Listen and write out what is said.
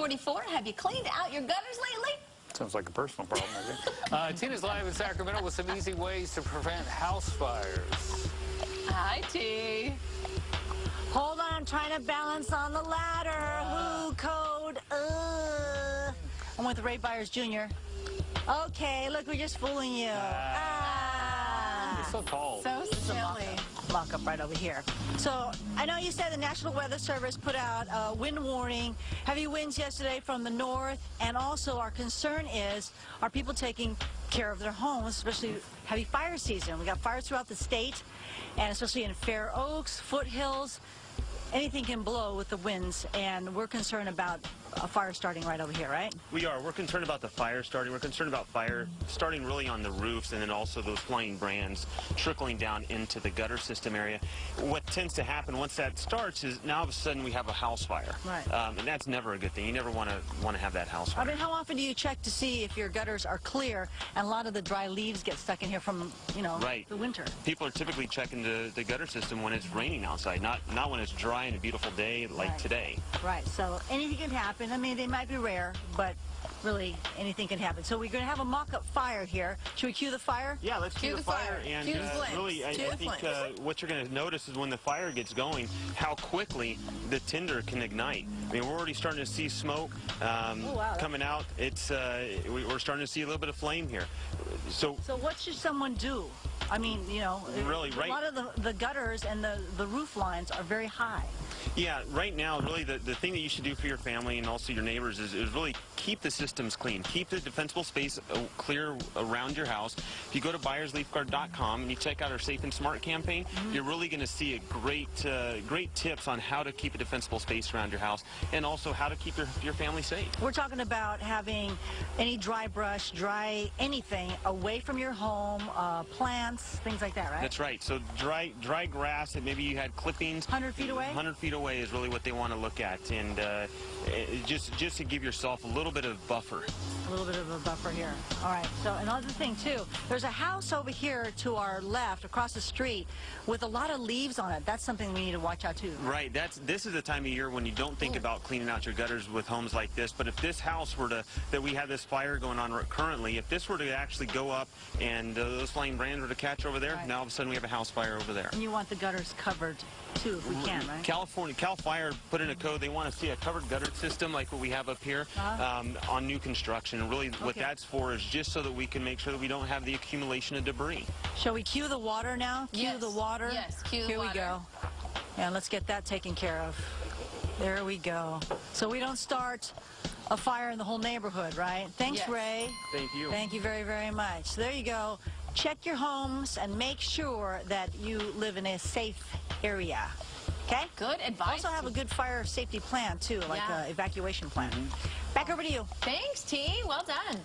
44. Have you cleaned out your gutters lately? Sounds like a personal problem, I think. Uh, Tina's live in Sacramento with some easy ways to prevent house fires. Hi, T. Hold on, I'm trying to balance on the ladder. Who code? Uh. I'm with Ray Byers Jr. Okay, look, we're just fooling you. Ah. It's so tall. So silly. Mock up right over here. So I know you said the National Weather Service put out a wind warning, heavy winds yesterday from the north, and also our concern is are people taking care of their homes, especially heavy fire season. We got fires throughout the state, and especially in Fair Oaks, foothills. Anything can blow with the winds, and we're concerned about a fire starting right over here, right? We are. We're concerned about the fire starting. We're concerned about fire starting really on the roofs and then also those flying brands trickling down into the gutter system area. What tends to happen once that starts is now all of a sudden we have a house fire. Right. Um, and that's never a good thing. You never want to want to have that house fire. I mean, how often do you check to see if your gutters are clear and a lot of the dry leaves get stuck in here from, you know, Right. the winter? People are typically checking the, the gutter system when it's raining outside, not not when it's dry and a beautiful day like Right. today. Right, so anything can happen. I mean, they might be rare, but really anything can happen. So we're going to have a mock-up fire here. Should we cue the fire? Yeah, let's Cue cue the the fire. fire. And Cue the uh, flames. really, I, Cue I the think flames. uh, what you're going to notice is when the fire gets going, how quickly the tinder can ignite. I mean, we're already starting to see smoke um, Oh, wow, coming out. It's uh, we, we're starting to see a little bit of flame here. So So what should someone do? I mean, you know, Really, a right- lot of the, the gutters and the, the roof lines are very high. Yeah, right now, really, the, the thing that you should do for your family and also your neighbors is, is really keep the systems clean. Keep the defensible space uh, clear around your house. If you go to byersleafguard.com and you check out our Safe and Smart campaign, you're really going to see a great, uh, great tips on how to keep a defensible space around your house and also how to keep your, your family safe. We're talking about having any dry brush, dry anything away from your home, uh, plants, things like that, right? That's right. So dry, dry grass that maybe you had clippings. 100 feet away? 100 feet away is really what they want to look at, and uh, just just to give yourself a little bit of buffer. A little bit of a buffer here. All right. So another thing too, there's a house over here to our left, across the street, with a lot of leaves on it. That's something we need to watch out too. Right. That's this is the time of year when you don't think about cleaning out your gutters with homes like this. But if this house were to that we have this fire going on currently, if this were to actually go up and uh, those flame brands were to catch over there, Right. now all of a sudden we have a house fire over there. And you want the gutters covered too, if we can, right? California, Cal Fire put in a code. They want to see a covered gutter system like what we have up here Uh-huh. um, on new construction. And really, what Okay. that's for is just so that we can make sure that we don't have the accumulation of debris. Shall we cue the water now? Cue Yes. the water. Yes, cue the water. Here we go. And let's get that taken care of. There we go. So we don't start a fire in the whole neighborhood, right? Thanks, Yes. Ray. Thank you. Thank you very, very much. So there you go. Check your homes and make sure that you live in a safe area. Okay? Good advice. Also have a good fire safety plan too, like Yeah. an evacuation plan. Back over to you. Thanks, T. Well done.